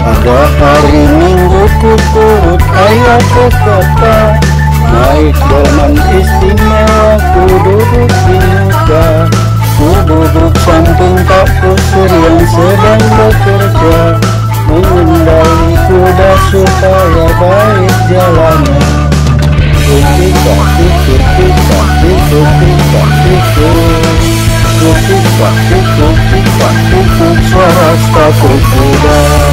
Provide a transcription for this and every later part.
Pada hari minggu ku turut ayo ke kota Naik delman istimewa ku duduk di muka. Ku duduk samping tak ku Kuku, kuku, kuku, kuku, kuku, kuku, kuku,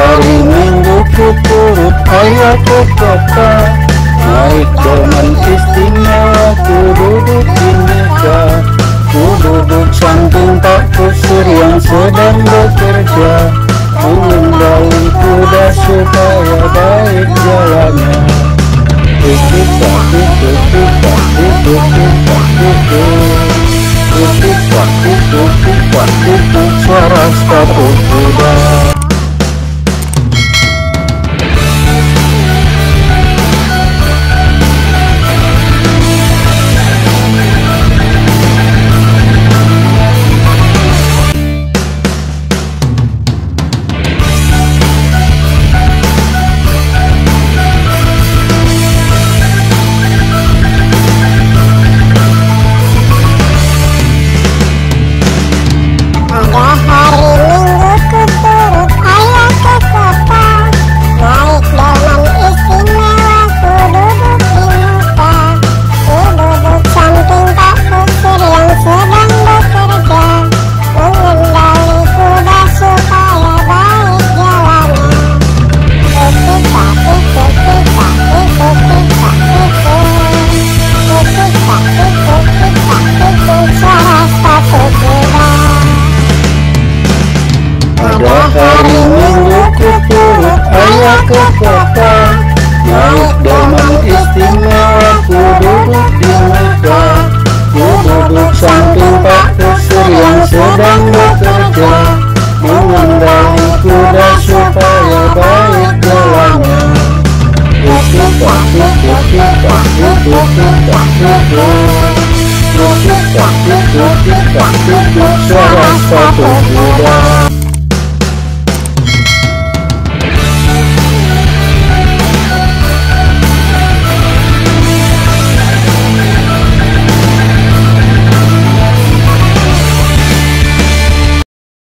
hari minggu ku turut ayah ke kota Naik dengan istimewa ku duduk di meja Ku duduk samping Pak Kusur yang sedang bekerja Mengendali kuda supaya baik jalannya Kutik kutik kutik kutik kutik kutik Kutik kutik kutik kutik suara sepatu kuda hari minggu ku turut ayah ke kota Naik delman istimewa ku duduk di muka Ku duduk samping Pak Kusur yang sedang bekerja. Mengendali kuda supaya baik jalannya. Kutik kutik kutik kutik kutik kutik Kutik kutik kutik kutik kutik suara sepatu kuda